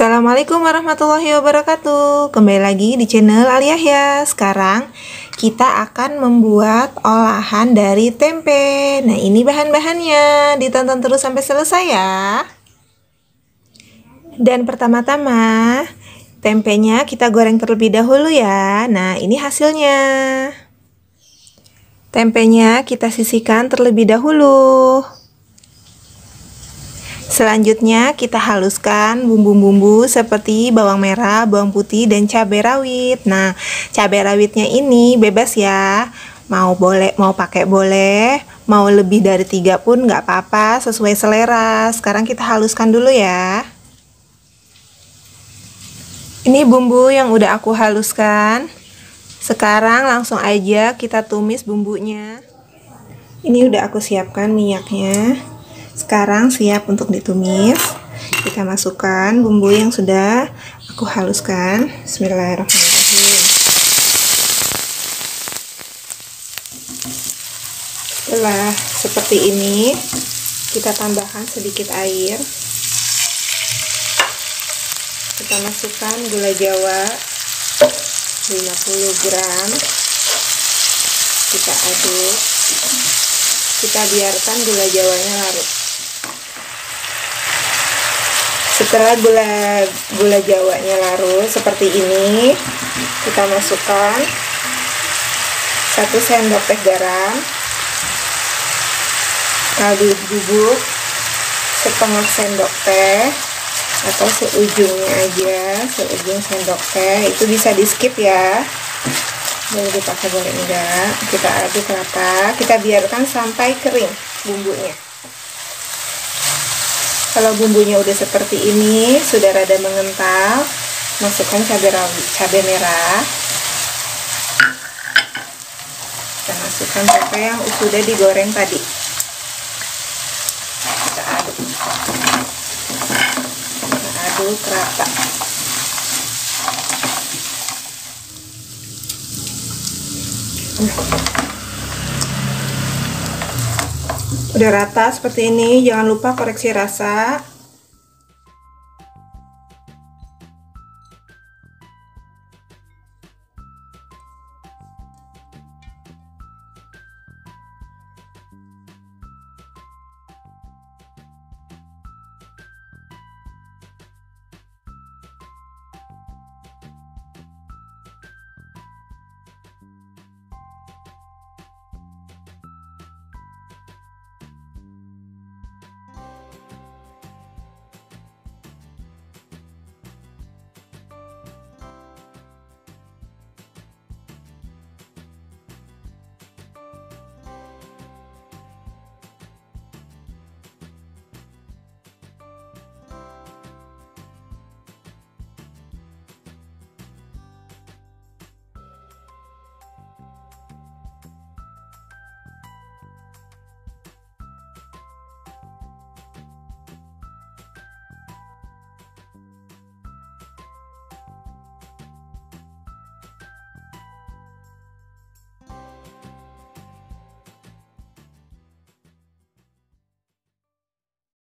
Assalamualaikum warahmatullahi wabarakatuh. Kembali lagi di channel Aliyah Sekarang kita akan membuat olahan dari tempe. Nah ini bahan-bahannya. Ditonton terus sampai selesai ya. Dan pertama-tama Tempenya kita goreng terlebih dahulu ya. Nah ini hasilnya. Tempenya kita sisihkan terlebih dahulu Selanjutnya kita haluskan bumbu-bumbu seperti bawang merah, bawang putih, dan cabai rawit. Nah, cabai rawitnya ini bebas ya. Mau boleh, mau pakai boleh, mau lebih dari tiga pun nggak apa-apa, sesuai selera. Sekarang kita haluskan dulu ya. Ini bumbu yang udah aku haluskan. Sekarang langsung aja kita tumis bumbunya. Ini udah aku siapkan minyaknya. Sekarang siap untuk ditumis. Kita masukkan bumbu yang sudah aku haluskan. Bismillahirrahmanirrahim. Setelah seperti ini, kita tambahkan sedikit air. Kita masukkan gula jawa 50 gram. Kita aduk. Kita biarkan gula jawanya larut setelah gula gula jawanya larut seperti ini. Kita masukkan satu sendok teh garam kaldu bubuk setengah sendok teh atau seujungnya aja seujung sendok teh. Itu bisa di skip ya. Boleh dipakai boleh enggak. Kita aduk rata kita biarkan sampai kering bumbunya kalau bumbunya udah seperti ini sudah rada mengental masukkan cabai rawit cabai merah. Kita masukkan tempe yang sudah digoreng tadi. Kita aduk. Kita aduk rata udah rata seperti ini. Jangan lupa koreksi rasa